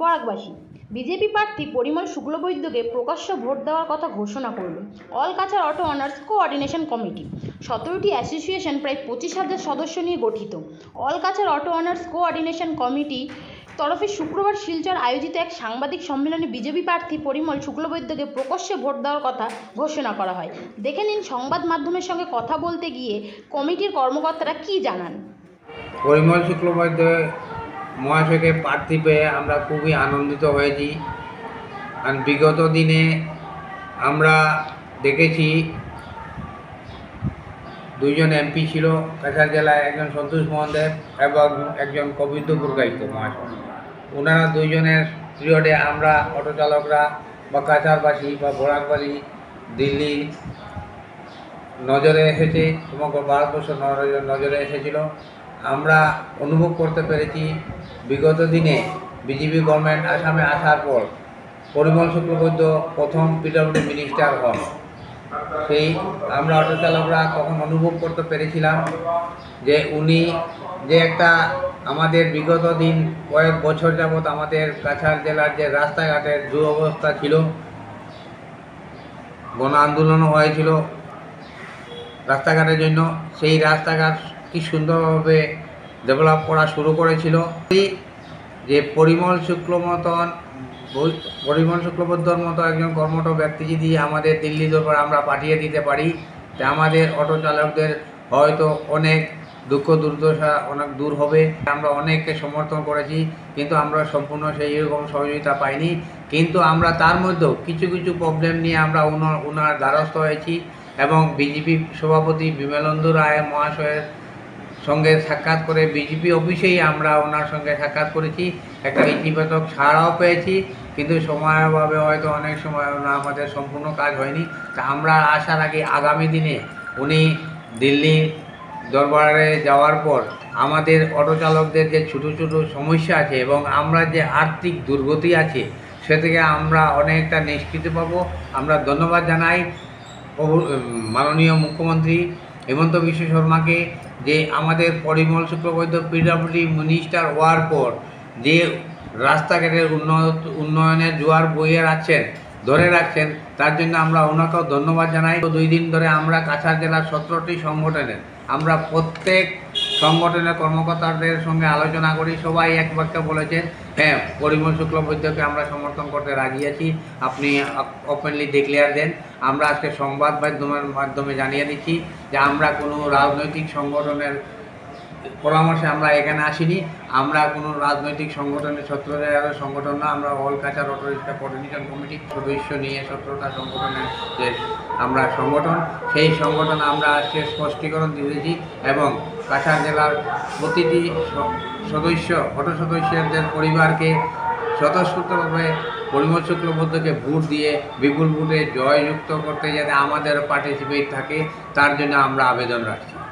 বরাকবাসী। BJP প্রার্থী পরিমল শুক্লবৈদ্যকে প্রকাশ্য vote দেওয়ার কথা ঘোষণা করল all Cachar auto owners coordination committee. সতেরোটি অ্যাসোসিয়েশন প্রায় পঁচিশ হাজার সদস্য নিয়ে গঠিত। All Cachar auto owners coordination committee তরফে শুক্রবার শিলচর আয়োজিত এক সাংবাদিক সম্মেলনে বিজেপি প্রার্থী পরিমল শুক্লবৈদ্যকে প্রকাশ্যে ভোট দেওয়ার কথা ঘোষণা করা হয়। দেখে নিন সংবাদ মাধ্যমের সঙ্গে কথা বলতে গিয়ে কমিটির কর্মকর্তারা কী জানান। পরিমল শুক্লবৈদ্য মহাশয়কে প্রার্থী পেয়ে আমরা খুবই আনন্দিত হয়েছি। আর বিগত দিনে আমরা দেখেছি, দুইজন এমপি ছিল, কাছাড় জেলায় একজন সন্তোষ মোহন দেব এবং একজন কবিন্দ পুরকাইত মহাশয়। ওনারা দুইজনের পিরিয়ডে আমরা অটো চালকরা বা কাছাড়বাসী বা বোরাকবাসী দিল্লি নজরে এসেছে, সমগ্র ভারতবর্ষ নজরে এসেছিল। আমরা অনুভব করতে পেরেছি, বিগত দিনে বিজেপি গভর্নমেন্ট আসামে আসার পর পরিমল শুক্লবৈদ্য প্রথম পিডব্লিউডি মিনিস্টার হন। সেই আমরা অটো চালকরা তখন অনুভব করতে পেরেছিলাম যে উনি যে একটা আমাদের বিগত দিন কয়েক বছর যাবৎ আমাদের কাছাড় জেলার যে রাস্তাঘাটের দুরবস্থা ছিল গণ আন্দোলনও হয়েছিল রাস্তাঘাটের জন্য, সেই রাস্তাঘাট কি সুন্দরভাবে ডেভেলপ করা শুরু করেছিল। যে পরিমল শুক্ল মতন পরিমল শুক্লবদ্ধর মতো একজন কর্মঠ ব্যক্তি যদি আমাদের দিল্লি দরবার আমরা পাঠিয়ে দিতে পারি। তা আমাদের অটো চালকদের হয়তো অনেক দুঃখ দুর্দশা অনেক দূর হবে। আমরা অনেককে সমর্থন করেছি, কিন্তু আমরা সম্পূর্ণ সেই রকম সহযোগিতা পাইনি। কিন্তু আমরা তার মধ্যেও কিছু কিছু প্রবলেম নিয়ে আমরা উনার উনার দ্বারস্থ হয়েছি এবং বিজেপি সভাপতি বিমলেন্দু রায় মহাশয়ের সঙ্গে সাক্ষাৎ করে বিজেপি অফিসেই আমরা ওনার সঙ্গে সাক্ষাৎ করেছি। একটা ইতিবাচক ছাড়াও পেয়েছি, কিন্তু সময়ের অভাবে হয়তো অনেক সময় ওনার আমাদের সম্পূর্ণ কাজ হয়নি। তা আমরা আসার আগে আগামী দিনে উনি দিল্লি দরবারে যাওয়ার পর আমাদের অটো চালকদের যে ছোটো ছোটো সমস্যা আছে এবং আমরা যে আর্থিক দুর্গতি আছে, সে থেকে আমরা অনেকটা নিষ্কৃতি পাবো। আমরা ধন্যবাদ জানাই মাননীয় মুখ্যমন্ত্রী হেমন্ত বিশ্ব শর্মাকে। যে আমাদের পরিমল শুক্লবৈদ্য পিডাব্লিউডি মিনিস্টার হওয়ার পর যে রাস্তাঘাটের উন্নত, উন্নয়নের জোয়ার বইয়ে রাখছেন, ধরে রাখছেন, তার জন্য আমরা ওনাকেও ধন্যবাদ জানাই। তো দুই দিন ধরে আমরা কাছাড় জেলার সতেরোটি সংগঠনের, আমরা প্রত্যেক সংগঠনের কর্মকর্তাদের সঙ্গে আলোচনা করি। সবাই এক বাক্যে বলেছেন হ্যাঁ পরিমল শুক্লবৈদ্যকে আমরা সমর্থন করতে রাজি আছি। আপনি ওপেনলি ডিক্লেয়ার দেন। আমরা আজকে সংবাদ মাধ্যমের মাধ্যমে জানিয়ে দিচ্ছি যে আমরা কোনো রাজনৈতিক সংগঠনের পরামর্শে আমরা এখানে আসিনি। আমরা কোনো রাজনৈতিক সংগঠনের সতেরো সংগঠন না। আমরা all Cachar auto rickshaw coordination কমিটির সদস্য নিয়ে সতেরোটা সংগঠনের যে আমরা সংগঠন, সেই সংগঠন আমরা আজকে স্পষ্টীকরণ দিয়েছি এবং কাছাড় জেলার প্রতিটি সদস্য অটো সদস্যদের পরিবারকে স্বতঃস্ফূর্তভাবে পরিমল শুক্লবদ্ধকে ভোট দিয়ে বিপুল ভোটে জয়যুক্ত করতে যাতে আমাদের পার্টিসিপেট থাকে, তার জন্য আমরা আবেদন রাখছি।